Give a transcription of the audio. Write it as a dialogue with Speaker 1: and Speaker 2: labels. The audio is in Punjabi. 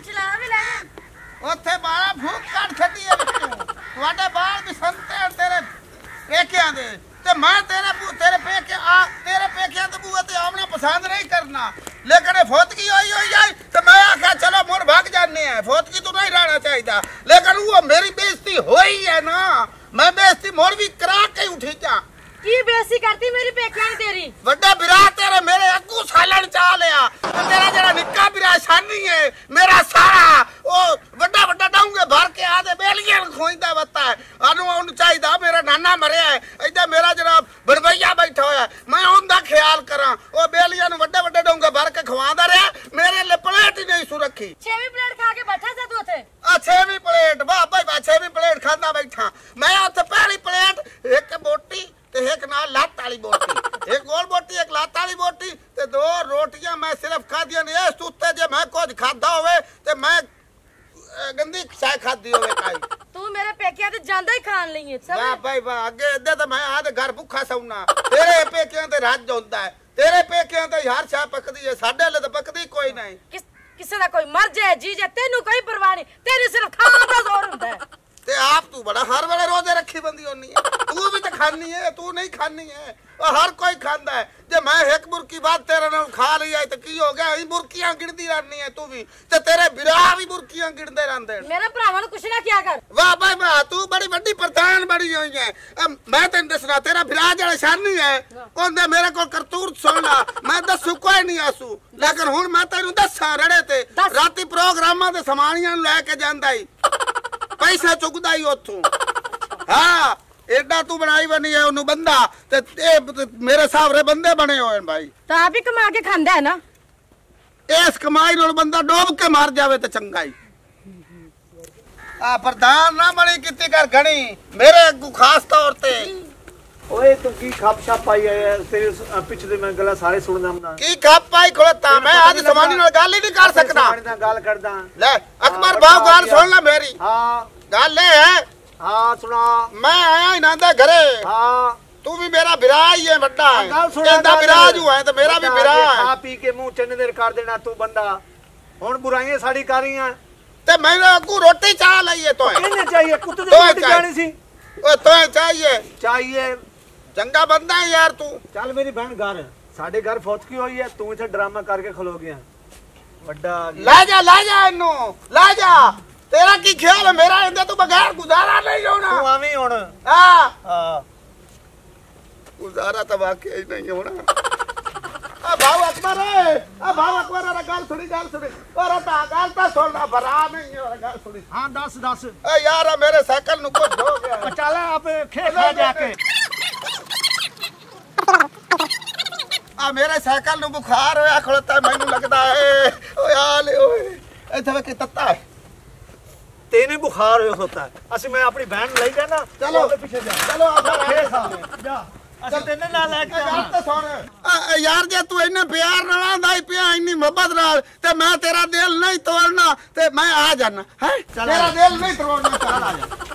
Speaker 1: ਚਲਾ ਵੀ ਲੈ
Speaker 2: ਉੱਥੇ ਬਾਲਾ ਫੂਕ ਕੱਢ ਛੱਡੀ ਵਿੱਚੋਂ ਤੁਹਾਡੇ ਬਾਲ ਵੀ ਸੰਤੇ ਤੇਰੇ ਪੇਕਿਆਂ ਦੇ। ਤੇ ਮੈਂ ਤੇਰੇ ਬੂ- ਤੇਰੇ ਪੇਕੇ ਆ ਤੇਰੇ ਪੇਕਿਆਂ ਦੇ ਬੂਹੇ ਤੇ ਆਉਣਾ ਪਸੰਦ ਨਹੀਂ ਕਰਨਾ। ਲੇਕਿਨ ਇਹ ਫੋਤਗੀ ਹੋਈ ਹੋਈ ਹੈ ਤੇ ਮੈਂ ਆਖਿਆ ਚਲੋ ਮੁੜ ਭੱਗ ਜਾਂਦੇ ਆ। ਫੋਤਗੀ ਤੂੰ ਨਹੀਂ ਰਹਿਣਾ ਚਾਹੀਦਾ। ਲੇਕਿਨ ਉਹ ਮੇਰੀ ਬੇਇੱਜ਼ਤੀ ਹੋਈ ਹੈ ਨਾ। ਮੈਂ ਬੇਇੱਜ਼ਤੀ ਮੁੜ ਵੀ ਕਰਾ ਕੇ ਉਠੀ ਜਾ।
Speaker 1: ਕੀ ਬੇਇੱਜ਼ਤੀ ਕਰਤੀ ਮੇਰੀ ਪੇਕਿਆਂ ਨੇ ਤੇਰੀ?
Speaker 2: ਵੱਡਾ ਵਿਰਾ ਤੇਰੇ ਮੇਰੇ ਅੱਗੂ ਸਾਲਣ ਚਾ ਲਿਆ। ਤੇ ਤੇਰਾ ਜਿਹੜਾ ਨਿੱਕਾ ਵਿਰਾ ਸਾਨੀ ਹੈ ਮੇਰਾ ਸਾਰਾ ਉਹ ਵੱਡਾ ਵੱਡਾ ਡਾਉਂਗੇ ਭਰ ਕੇ ਆ ਦੇ ਬੇਲੀਆਂ ਖੋਇੰਦਾ ਬੱਤਾ ਆਨੂੰ ਉਹਨੂੰ ਚਾਹੀਦਾ ਮੇਰਾ ਨਾਨਾ ਮਰਿਆ ਹੈ ਏਦਾਂ ਮੇਰਾ ਜਿਹੜਾ ਬੜਵਈਆ ਬੈਠਾ ਹੋਇਆ ਮੈਂ ਉਹਦਾ ਖਿਆਲ ਕਰਾਂ ਉਹ ਬੇਲੀਆਂ ਨੂੰ ਵੱਡੇ ਵੱਡੇ ਡਾਉਂਗੇ ਭਰ ਕੇ ਖਵਾਉਂਦਾ ਰਿਹਾ। ਮੇਰੇ ਲਈ ਪਲੇਟ ਹੀ ਨਹੀਂ ਸੁਰੱਖੀ।
Speaker 1: ਛੇਵੀਂ ਪਲੇਟ ਖਾ ਕੇ ਬੈਠਾ ਸੀ ਤੂੰ ਉੱਥੇ?
Speaker 2: ਆ ਛੇਵੀਂ ਪਲੇਟ ਵਾਹ ਭਾਈ ਵਾਹ ਛੇਵੀਂ ਪਲੇਟ ਖਾਂਦਾ ਬੈਠਾ। ਮੈਂ ਉੱਥੇ ਪਹਿਲੀ ਪਲੇਟ ਇੱਕ ਬੋਟੀ ਤੇ ਇੱਕ ਨਾਲ ਲੱਤ ਵਾਲੀ ਬੋਟੀ। ਇੱਕ ਗੋਲ ਬੋਟੀ ਇੱਕ ਲੱਤ ਵਾਲੀ ਬੋਟੀ। ਤੇ ਦੋ ਰੋਟੀਆਂ ਮੈਂ ਸਿਰਫ ਖਾਧੀਆਂ ਨੇ। ਇਸ ਉੱਤੇ ਜੇ ਮੈਂ ਕੁਝ ਖਾਦਾ ਹੋਵੇ ਤੇ ਮੈਂ ਗੰਦੀ ਚਾਹ ਖਾਦੀ ਹੋਵੇ ਕਾਈ
Speaker 1: ਤੂੰ ਮੇਰੇ ਪੇਕਿਆਂ ਤੇ ਜਾਂਦਾ ਹੀ ਖਾਣ ਲਈ ਹੈ
Speaker 2: ਵਾਹ ਭਾਈ ਵਾਹ ਅੱਗੇ ਇੱਦਾਂ ਤਾਂ ਮੈਂ ਆਦੇ ਘਰ ਭੁੱਖਾ ਸੌਣਾ। ਤੇਰੇ ਪੇਕਿਆਂ ਤੇ ਰੱਜ ਹੁੰਦਾ ਹੈ। ਤੇਰੇ ਪੇਕਿਆਂ ਤੇ ਹਰ ਚਾਹ ਪੱਕਦੀ ਹੈ। ਸਾਡੇ ਲਈ ਤਾਂ ਪੱਕਦੀ ਕੋਈ ਨਹੀਂ।
Speaker 1: ਕਿਸ ਦਾ ਕੋਈ ਮਰ ਜਾਏ ਜੀ ਜਾਏ ਤੈਨੂੰ ਕੋਈ ਪਰਵਾਹ ਨਹੀਂ। ਤੇਰੀ ਸਿਰਫ ਖਾਣ ਦਾ ਜ਼ੋਰ
Speaker 2: ਆਪ ਤੂੰ ਬੜਾ ਹਰ ਵੇਲੇ ਰੋਜ਼ੇ ਰੱਖੀ ਬੰਦੀ ਹੁੰਨੀ ਹੈ ਤੂੰ ਵੀ ਤਾਂ ਖਾਣੀ ਹੈ ਤੂੰ ਨਹੀਂ ਖਾਣੀ ਹੈ ਉਹ ਹਰ ਕੋਈ ਖਾਂਦਾ ਹੈ ਜੇ ਮੈਂ ਇੱਕ ਬੁਰਕੀ ਬਾਅਦ ਤੇਰੇ ਨਾਲ ਖਾ ਲਈ ਹੈ ਤੇ ਕੀ ਹੋ ਗਿਆ? ਅਸੀਂ ਬੁਰਕੀਆਂ ਗਿਣਦੀ ਰਹਿਣੀ ਹੈ ਤੂੰ ਵੀ। ਤੇ ਤੇਰੇ ਵਿਰਾਹ ਵੀ ਬੁਰਕੀਆਂ ਗਿਣਦੇ ਰਹਿੰਦੇ
Speaker 1: ਮੇਰੇ ਭਰਾਵਾਂ ਨੂੰ ਕੁਛ ਨਾ ਕਿਹਾ ਕਰ।
Speaker 2: ਵਾਹ ਭਾਈ ਵਾਹ ਤੂੰ ਬੜੀ ਵੱਡੀ ਪ੍ਰਧਾਨ ਬਣੀ ਹੋਈ ਹੈ ਮੈਂ ਤੈਨੂੰ ਦੱਸਣਾ ਤੇਰਾ ਵਿਰਾਹ ਜਿਹੜਾ ਸ਼ਾਨੀ ਹੈ ਉਹਦੇ ਮੇਰੇ ਕੋਲ ਕਰਤੂਤ ਸੁਣ ਮੈਂ ਦੱਸੂ ਕੋਈ ਨਹੀਂ ਆਸੂ। ਲੇਕਿਨ ਹੁਣ ਮੈਂ ਤੈਨੂੰ ਦੱਸਾਂ ਰੜੇ ਤੇ। ਰਾਤੀ ਪ੍ਰੋਗਰਾਮਾਂ ਦੇ ਸਮਾਨੀਆਂ ਨੂੰ ਲੈ ਕੇ ਜਾਂਦਾ ਹੀ ਪੈਸਾ ਚੁੱਕਦਾ ਹੀ ਉੱਥੋਂ। ਹਾਂ ਐਡਾ ਤੂੰ ਬਣਾਈ ਬਣੀ ਹੈ ਉਹਨੂੰ ਬੰਦਾ ਤੇ ਇਹ ਤੇ ਮੇਰੇ ਸਾਹਮਣੇ ਬੰਦੇ ਬਣੇ ਹੋਏ ਨੇ ਭਾਈ।
Speaker 1: ਤਾਂ ਹੀ ਕਮਾ ਕੇ ਖਾਂਦਾ ਹੈ ਨਾ।
Speaker 2: ਇਸ ਕਮਾਈ ਨਾਲ ਬੰਦਾ ਡੋਬ ਕੇ ਮਰ ਜਾਵੇ ਤੇ ਚੰਗਾ ਹੀ ਆ ਪ੍ਰਧਾਨ ਨਾ ਬਣੀ ਕੀਤੀ ਕਰ ਘਣੀ
Speaker 3: ਓਏ ਤੂੰ ਕੀ ਖੱਪ ਛਾਪ ਪਾਈ ਹੈ ਤੇਰੇ ਪਿਛਲੇ ਮੈਂ ਗੱਲਾਂ ਸਾਰੇ ਸੁਣਦਾ ਹੁੰਦਾ।
Speaker 2: ਕੀ ਖੱਪ ਪਾਈ ਖਲੋਤਾ ਮੈਂ ਅੱਜ ਸਮਾਨੀ ਨਾਲ ਗੱਲ ਹੀ ਨਹੀਂ ਕਰ ਸਕਦਾ।
Speaker 3: ਸਮਾਣੀ ਨਾਲ ਗੱਲ ਕਰਦਾ।
Speaker 2: ਲੈ ਅਕਬਰ ਬਾਬ ਗੱਲ ਸੁਣ ਲੈ ਮੇਰੀ।
Speaker 3: ਹਾਂ।
Speaker 2: ਗੱਲ ਇਹ ਹੈ।
Speaker 3: ਹਾਂ ਸੁਣਾ।
Speaker 2: ਮੈਂ ਆਇਆ ਇਹਨਾਂ ਦੇ ਘਰੇ।
Speaker 3: ਹਾਂ।
Speaker 2: ਤੂੰ ਵੀ ਮੇਰਾ ਵਿਰਾ ਹੀ ਹੈ ਵੱਡਾ ਇਹਦਾ ਵਿਰਾ ਜੂ ਹੈ ਤੇ ਮੇਰਾ ਵੀ ਵਿਰਾ
Speaker 3: ਖਾ
Speaker 2: ਹੈ
Speaker 3: ਪੀ ਕੇ ਮੂੰਹ ਚੰਨ ਦੇਰ ਕਰ ਦੇਣਾ ਤੂੰ ਬੰਦਾ। ਹੁਣ ਬੁਰਾਈਆਂ ਸਾਡੀ ਕਰ ਰਹੀਆਂ।
Speaker 2: ਤੇ ਮੈਨੂੰ ਅੱਗੂ ਰੋਟੀ ਚਾਹ ਲਈਏ ਤੋਏ
Speaker 3: ਕਿਹਨੇ ਚਾਹੀਏ? ਕੁੱਤੇ ਦੇ ਰੋਟੀ ਜਾਣੀ ਸੀ।
Speaker 2: ਓਏ ਤੋਏ ਚਾਹੀਏ।
Speaker 3: ਚਾਹੀਏ।
Speaker 2: ਚੰਗਾ ਬੰਦਾ ਹੈ ਯਾਰ ਤੂੰ।
Speaker 3: ਚੱਲ ਮੇਰੀ ਭੈਣ ਘਰ। ਸਾਡੇ ਘਰ ਫੌਤਕੀ ਹੋਈ ਹੈ? ਤੂੰ ਇੱਥੇ ਡਰਾਮਾ ਕਰਕੇ ਖਲੋ ਗਿਆ। ਵੱਡਾ
Speaker 2: ਲੈ ਜਾ ਲੈ ਜਾ ਇਹਨੂੰ। ਲੈ ਜਾ। ਤੇਰਾ ਕੀ ਖਿਆਲ ਹੈ? ਮੇਰਾ ਇਹਦੇ ਤੋਂ ਬਗੈਰ ਗੁਜ਼ਾਰਾ ਨਹੀਂ
Speaker 3: ਤੂੰ
Speaker 2: ਹੋਣਾ
Speaker 3: ਆਵੀਂ ਹੁਣ।
Speaker 2: ਹਾਂ।
Speaker 3: ਹਾਂ।
Speaker 2: ਗੁਜ਼ਾਰਾ ਤਾਂ ਵਾਕਿਆ ਹੀ ਨਹੀਂ ਹੋਣਾ। ਆ ਬਾਉ ਅਕਬਰ ਆ ਬਾਉ ਅਕਬਰ ਆ ਗੱਲ ਸੁਣੀ ਗੱਲ ਸੁਣੀ। ਔਰ ਤਾਂ ਗੱਲ ਤਾਂ ਸੁਣਨਾ ਬਰਾ ਨਹੀਂ ਹੈ ਗੱਲ ਸੁਣੀ।
Speaker 3: ਹਾਂ ਦੱਸ ਦੱਸ।
Speaker 2: ਏ ਯਾਰ ਆ ਮੇਰੇ ਸਾਈਕਲ ਨੂੰ ਕੁਝ ਹੋ ਗਿਆ।
Speaker 3: ਚੱਲ ਆਪ ਖੇ ਖਾ ਜਾ ਕੇ।
Speaker 2: ਆ ਮੇਰੇ ਸਾਈਕਲ ਨੂੰ ਬੁਖਾਰ ਹੋਇਆ ਖੜਤਾ ਮੈਨੂੰ ਲੱਗਦਾ ਏ ਓਏ ਆ ਲੈ ਓਏ ਇੱਥੇ ਵੇ ਕਿ ਤੱਤਾ ਹੈ।
Speaker 3: ਤੈਨੂੰ ਬੁਖਾਰ ਹੋਇਆ ਹੁੰਦਾ ਹੈ। ਅਸੀਂ ਮੈਂ ਆਪਣੀ ਨੂੰ ਲਈ ਜਾਣਾ।
Speaker 2: ਚਲੋ।
Speaker 3: ਉਹਦੇ ਪਿੱਛੇ ਜਾ।
Speaker 2: ਚਲੋ ਆ ਫਿਰ
Speaker 3: ਖਾ ਜਾ। ਅਸੀਂ ਤੈਨੂੰ ਨਾਲ ਲੈ ਕੇ
Speaker 2: ਗੱਲ ਤਾਂ ਸੁਣ। ਆ, ਯਾਰ ਜੇ ਤੂੰ ਇੰਨੇ ਪਿਆਰ ਨਾਲ ਆਂਦਾ ਹੀ ਪਿਆ ਇੰਨੀ ਮੁਹੱਬਤ ਨਾਲ ਤੇ ਮੈਂ ਤੇਰਾ ਦਿਲ ਨਹੀਂ ਤੋੜਨਾ ਤੇ ਮੈਂ ਆ ਜਾਣਾ ਹੈ?
Speaker 3: ਚੱਲ
Speaker 2: ਤੇਰਾ। ਦਿਲ ਨਹੀਂ ਤੋੜਨਾ ਚੱਲ ਆ ਜਾ।